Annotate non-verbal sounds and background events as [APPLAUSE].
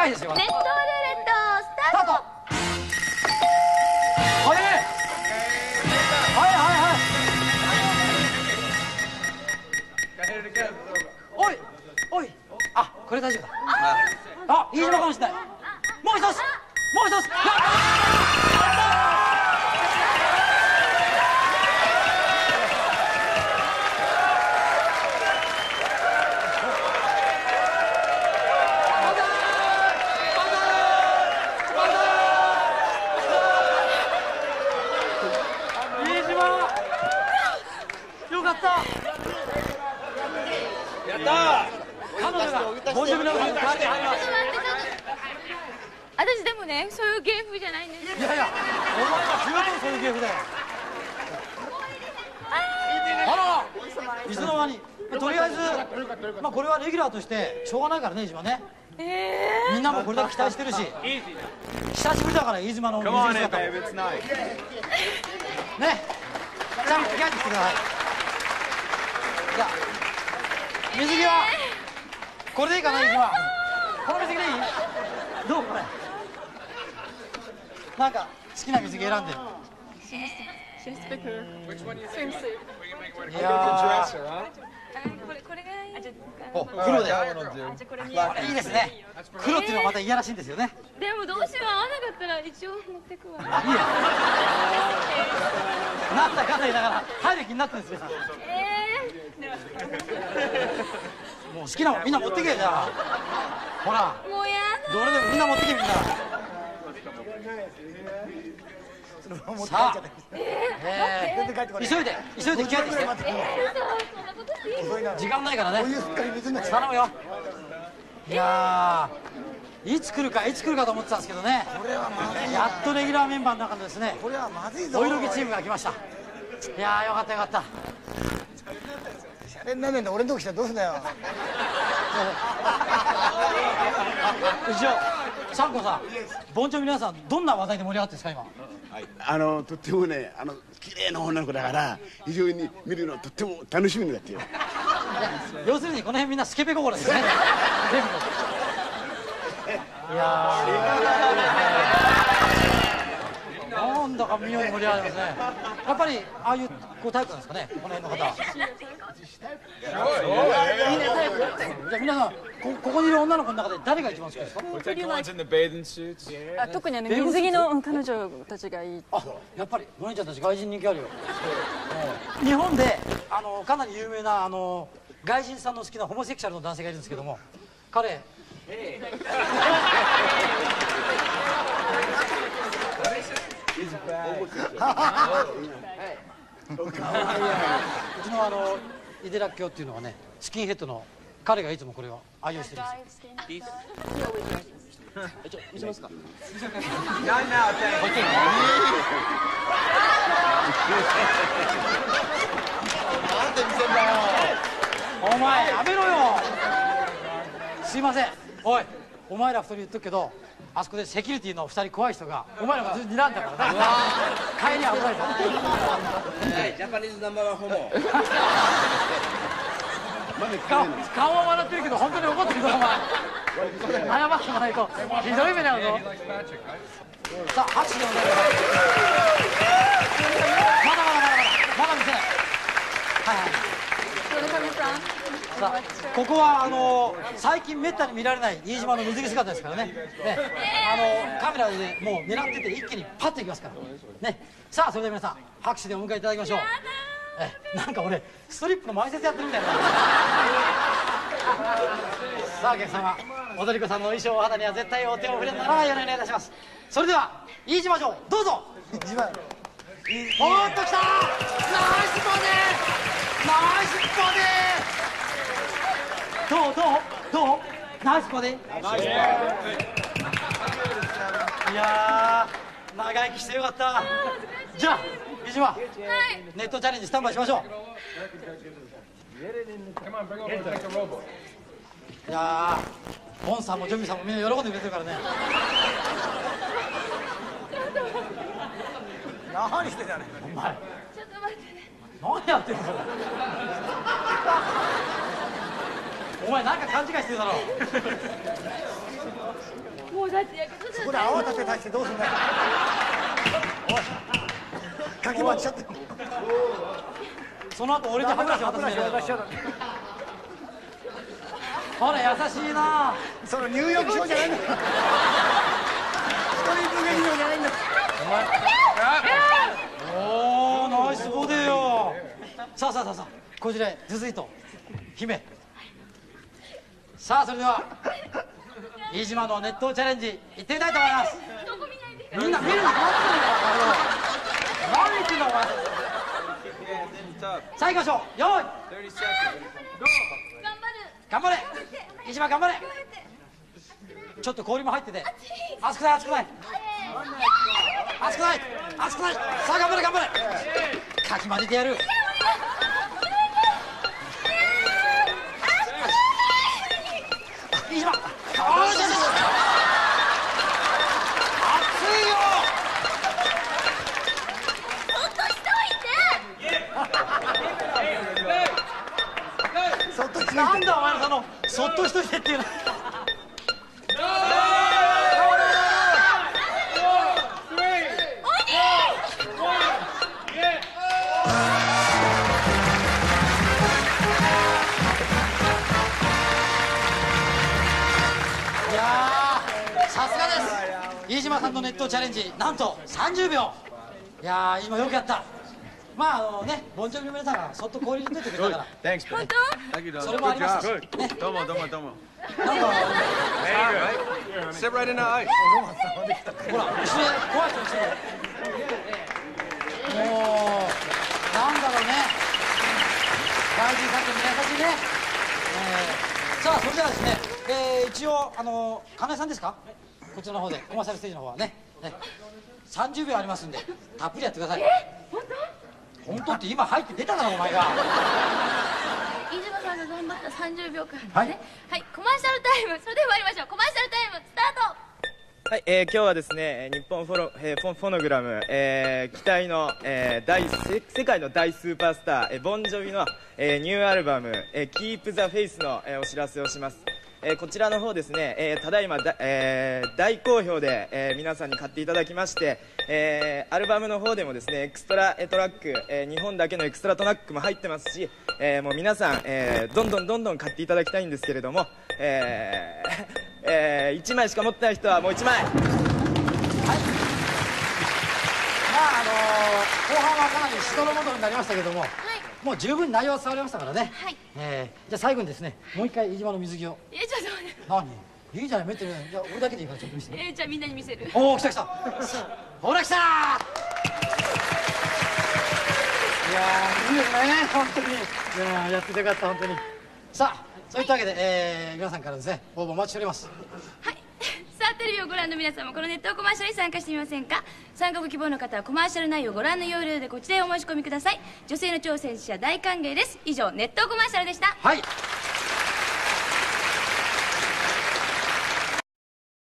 早いですよ。ネットルーレットスタート。早いはい。はいはい。おいおい。あこれ大丈夫だ。あ。飯島かもしれない。もう一つもう一つ。やった飯島よかったやった彼女がボンジョビの中に代わりに入ります私でもねそういう芸風じゃないんですいやいやお前は十分そういう芸風だよ。あらいつの間に。とりあえず、まあ、これはレギュラーとしてしょうがないからね飯島ね。えみんなもこれだけ期待してるし。久しぶりだから飯島の水着姿も babe. It's nice. ね。ちゃんと着替えてきてください。じゃあ水着はこれでいいかな飯島。この水着でいい？どう？これなんか好きな水着選んでる。We い can や make a dresser, huh? ーこれこれがいいお黒で。いいですね黒っていうのはまたいやらしいんですよね。でもどうしよう合わなかったら一応持ってくわ。いいやなんだかんだ言いながら入る気になってるんですよ。えもう好きなもんみんな持ってけよじゃあ。ほら。ー、もうやだどれでもみんな持ってけみんなさあ、えー、急いで急いで着替えてきて。えー、嘘そんなことしていいの時間ないからね。頼むよ。いやーいつ来るかいつ来るかと思ってたんですけどね。うこれはまずいやっとレギュラーメンバーの中でですねこれはまずいぞ。お色気チームが来ました。いやーよかったよかった。シャレになんねえんだ俺のとこ来たらどうすんだよ。[LAUGHS] 一応サンコさんボンチョ皆さんどんな話題で盛り上がってるんですか今？はい、あのとってもねあの綺麗な女の子だから非常に見るのとっても楽しみになってよ要するにこの辺みんなスケベ心ですね。いやー。なんだか妙に盛り上がりますね。やっぱりああいうこうタイプなんですかねこの辺の方はじゃあ皆さんこここにいる女の子の中で誰が一番好きですか？特にあの水着のうん彼女たちがいい。あやっぱりお姉ちゃんたち外人人気あるよ。う。ん日本であのかなり有名なあの外人さんの好きなホモセクシャルの男性がいるんですけども彼。[LAUGHS] うちのあのイデラッキョっていうのはねスキンヘッドの彼がいつもこれを愛用してるんです。よ Not now, thank you. お前やめろよ。すいません。おいお前ら二人言っとくけどあそこでセキュリティの二人怖い人がお前らがずっと睨んだからな。帰り危ないぞ。ジャパニーズナンバーワンホモ顔顔は笑ってるけど本当に怒ってるぞお前。謝ってもらえとひどい目に遭うぞ。さあ拍手でお願い。しますまだまだまだまだまだ見せない。はいはい。さあここはあの最近めったに見られない飯島の水着姿ですからね。ね。あのカメラでねもう狙ってて一気にパッといきますから。ね。さあそれでは皆さん拍手でお迎えいただきましょう。なんか俺ストリップの前説やってるみたいな。さあお客様踊り子さんの衣装お肌には絶対お手を触れながらよろしくお願いいたします。それでは飯島城どうぞ。一番おーっときた。ナイスボディナイスボディどうどうどう？ナイスボディいやー長生きしてよかった。じゃあ飯島ネットチャレンジスタンバイしましょう.いやーボンさんもジョミさんもみんな喜んでくれてるからね。何してたね。お前。ちょっと待ってね何やってんのお前なんか勘違いしてるだろもうだってやけどそこで泡立て足してどうすんだよ。おい。かき回しちゃってその後俺に歯ブラシ渡すんだよほら優しいな。その入浴症じゃないんだ。よストリート劇場じゃないんだ。よおおナイスボディよ。さあさあさあさあこちらへ。続いと。姫。さあそれでは飯島の熱湯チャレンジ行ってみたいと思います。みんな見るに決まってるんだよ何言ってんだお前 Tough. さあ行きましょう。よーい。30 seconds. 頑張る頑張れ。飯島頑張れ。ちょっと氷も入ってて。熱くない熱くない。熱くない。熱くない。さあ頑張れ頑張れ。かき混ぜてやるなんだお前のそのそっとしといてっていうの。さすがです。飯島さんの熱湯チャレンジなんと30秒。いやー飯島よくやった。まああのねボンジョビの皆さんがそっと氷に出てくれたから。[LAUGHS] Thanks. 本 you, そ.れもありましたし job. ね Domo, domo, domo. なんか Sit right in the ice. [LAUGHS] ほら後ろで怖い人にしてるもうなんだろうね。外人さんと皆優しいね、えーさあそれではですね、えー一応あの金井さんですか？こちらの方でコマーシャルステージの方はね。ね。30秒ありますんでたっぷりやってください。本当？って今入って出ただろお前が。飯島さんが頑張った30秒間ですね。はい。はい、コマーシャルタイム。それでは参りましょう。コマーシャルタイムスタート。はい、えー今日はですね、えー日本フォロ、えーフォフォノグラム、えー期待の、えー大世世界の大スーパースター、えーボンジョビの、えーニューアルバム、えー Keep the Faith の、えーお知らせをします。えーこちらの方ですね、えーただいまだ、えー大好評で、えー皆さんに買っていただきまして、えアルバムの方でもですねエクストラトラック、え日本だけのエクストラトラックも入ってますし、えもう皆さん、えどんどんどんどん買っていただきたいんですけれども、えーえ1枚しか持ってない人はもう1枚。まああの後半はかなりしどろもどろになりましたけども、もう十分内容は伝わりましたからね、はい。えーじゃあ最後にですねもう一回飯島の水着を。えちょっと待って何？いいじゃないめってるじゃあ俺だけでいいからちょっと見せて。えー、じゃあみんなに見せる。おお来た来た。ほら来た。いやーいいですね本当に。いやーやっててよかった本当に。さあそういったわけで、えー皆さんからですね応募お待ちしております。はい覧の皆さんもこのネットコマーシャルに参加してみませんか？参加ご希望の方はコマーシャル内容をご覧の要領でこちらへお申し込みください。女性の挑戦者大歓迎です。以上ネットコマーシャルでした。はい。